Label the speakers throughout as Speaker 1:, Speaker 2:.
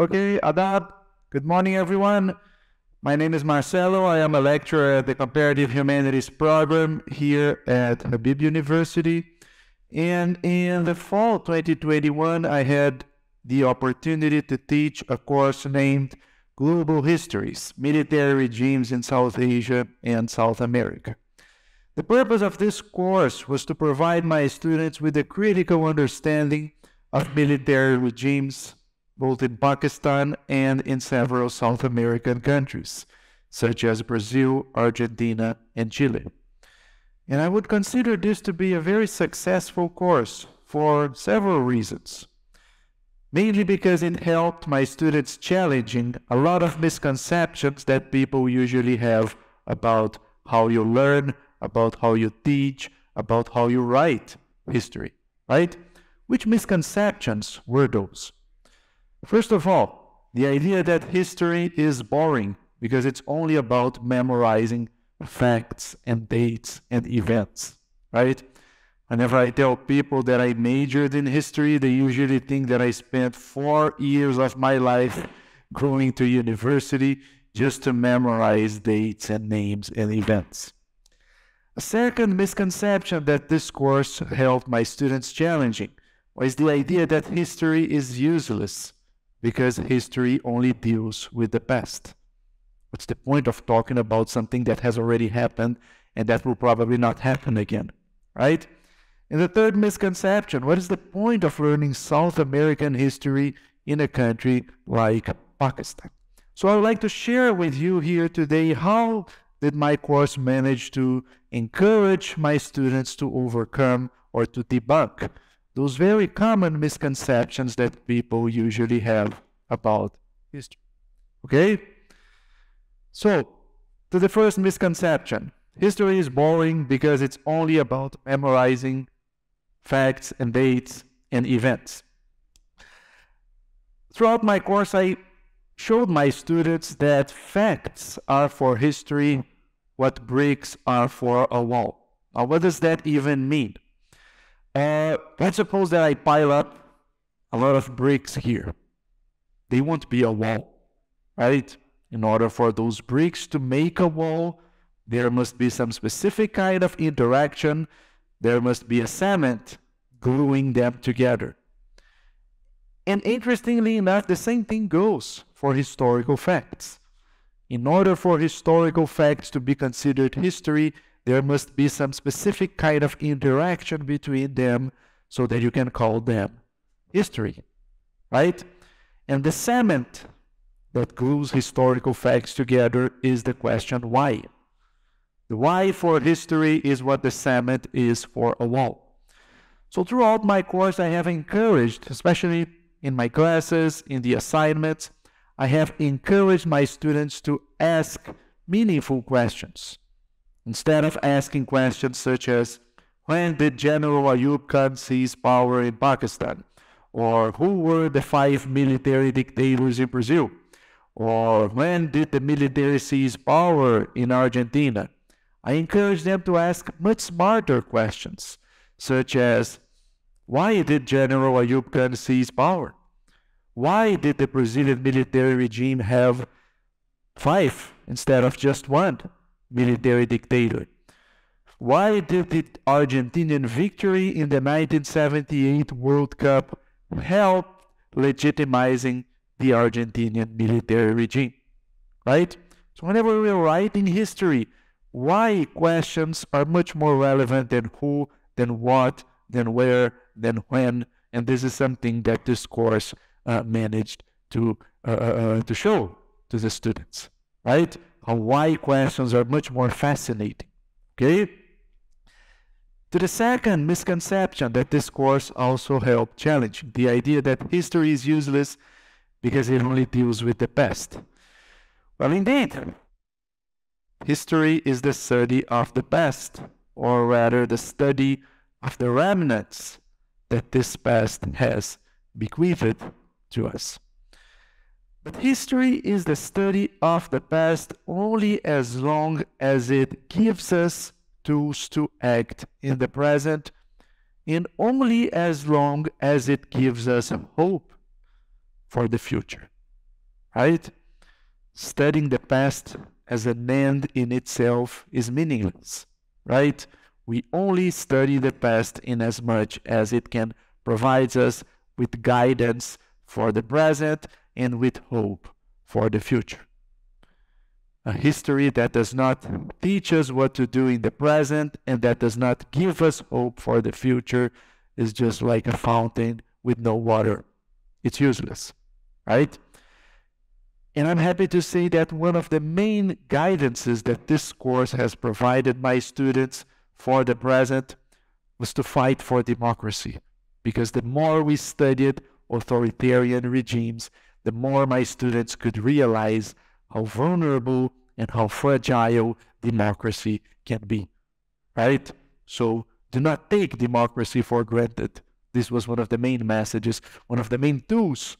Speaker 1: Okay, Adab. Good morning, everyone. My name is Marcelo. I am a lecturer at the Comparative Humanities program here at Habib University. And in the fall 2021, I had the opportunity to teach a course named Global Histories Military Regimes in South Asia and South America. The purpose of this course was to provide my students with a critical understanding of military regimes both in Pakistan and in several South American countries, such as Brazil, Argentina, and Chile. And I would consider this to be a very successful course for several reasons. Mainly because it helped my students challenging a lot of misconceptions that people usually have about how you learn, about how you teach, about how you write history, right? Which misconceptions were those? First of all, the idea that history is boring because it's only about memorizing facts and dates and events, right? Whenever I tell people that I majored in history, they usually think that I spent four years of my life going to university just to memorize dates and names and events. A second misconception that this course helped my students challenging was the idea that history is useless because history only deals with the past. What's the point of talking about something that has already happened and that will probably not happen again, right? And the third misconception what is the point of learning South American history in a country like Pakistan? So I would like to share with you here today how did my course manage to encourage my students to overcome or to debunk those very common misconceptions that people usually have about history. Okay? So, to the first misconception history is boring because it's only about memorizing facts and dates and events. Throughout my course, I showed my students that facts are for history what bricks are for a wall. Now, what does that even mean? Uh, let's suppose that I pile up a lot of bricks here. They won't be a wall, right? In order for those bricks to make a wall, there must be some specific kind of interaction. There must be a cement gluing them together. And interestingly enough, the same thing goes for historical facts. In order for historical facts to be considered history, there must be some specific kind of interaction between them so that you can call them history, right? And the cement that glues historical facts together is the question why. The why for history is what the cement is for a wall. So throughout my course, I have encouraged, especially in my classes, in the assignments, I have encouraged my students to ask meaningful questions. Instead of asking questions such as, when did General Ayub Khan seize power in Pakistan? Or who were the five military dictators in Brazil? Or when did the military seize power in Argentina? I encourage them to ask much smarter questions, such as, why did General Ayub Khan seize power? Why did the Brazilian military regime have five instead of just one? Military dictator. Why did the Argentinian victory in the 1978 World Cup help legitimizing the Argentinian military regime? Right? So whenever we're writing history, why questions are much more relevant than who, than what, than where, than when, and this is something that this course uh, managed to uh, uh, uh to show to the students, right? Why questions are much more fascinating. Okay? To the second misconception that this course also helped challenge the idea that history is useless because it only deals with the past. Well, indeed, history is the study of the past, or rather, the study of the remnants that this past has bequeathed to us. But history is the study of the past only as long as it gives us tools to act in the present, and only as long as it gives us hope for the future. right? Studying the past as an end in itself is meaningless, right? We only study the past in as much as it can provide us with guidance for the present and with hope for the future. A history that does not teach us what to do in the present and that does not give us hope for the future is just like a fountain with no water. It's useless, right? And I'm happy to say that one of the main guidances that this course has provided my students for the present was to fight for democracy. Because the more we studied authoritarian regimes, the more my students could realize how vulnerable and how fragile democracy can be. Right? So do not take democracy for granted. This was one of the main messages, one of the main tools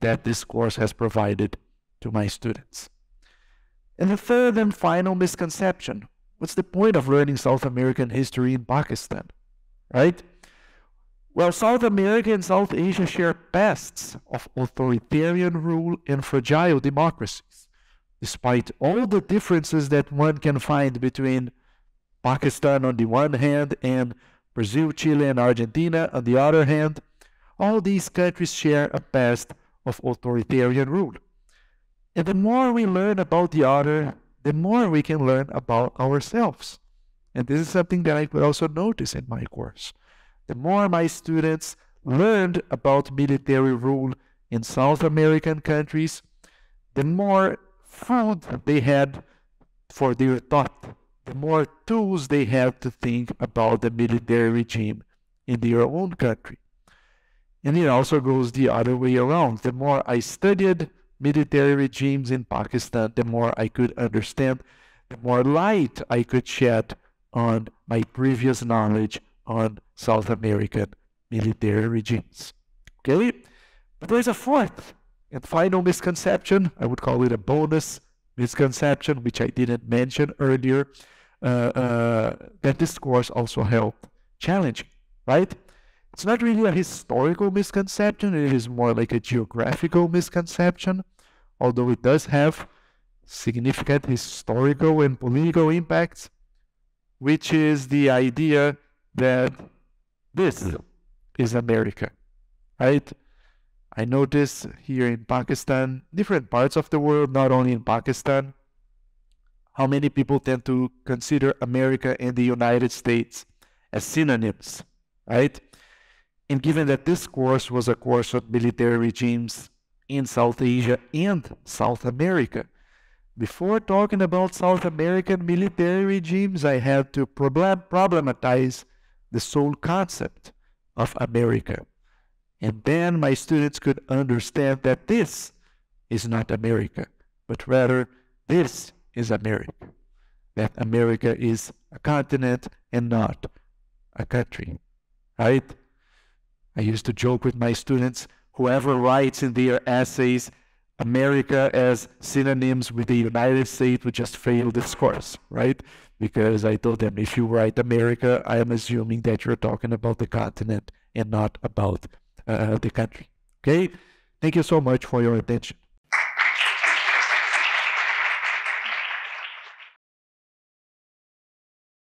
Speaker 1: that this course has provided to my students. And the third and final misconception what's the point of learning South American history in Pakistan? Right? Well, South America and South Asia share pasts of authoritarian rule and fragile democracies, despite all the differences that one can find between Pakistan on the one hand and Brazil, Chile, and Argentina on the other hand. All these countries share a past of authoritarian rule. And the more we learn about the other, the more we can learn about ourselves. And this is something that I could also notice in my course. The more my students learned about military rule in South American countries, the more food they had for their thought, the more tools they had to think about the military regime in their own country. And it also goes the other way around. The more I studied military regimes in Pakistan, the more I could understand, the more light I could shed on my previous knowledge on South American military regimes. Okay? But there's a fourth and final misconception. I would call it a bonus misconception, which I didn't mention earlier, uh, uh, that this course also helped challenge, right? It's not really a historical misconception, it is more like a geographical misconception, although it does have significant historical and political impacts, which is the idea that this is America, right? I notice here in Pakistan, different parts of the world, not only in Pakistan, how many people tend to consider America and the United States as synonyms, right? And given that this course was a course on military regimes in South Asia and South America, before talking about South American military regimes, I had to problem problematize the sole concept of America. And then my students could understand that this is not America, but rather this is America. That America is a continent and not a country. Right? I used to joke with my students whoever writes in their essays America as synonyms with the United States would just fail this course, right? Because I told them if you write America, I am assuming that you're talking about the continent and not about uh, the country. Okay? Thank you so much for your attention.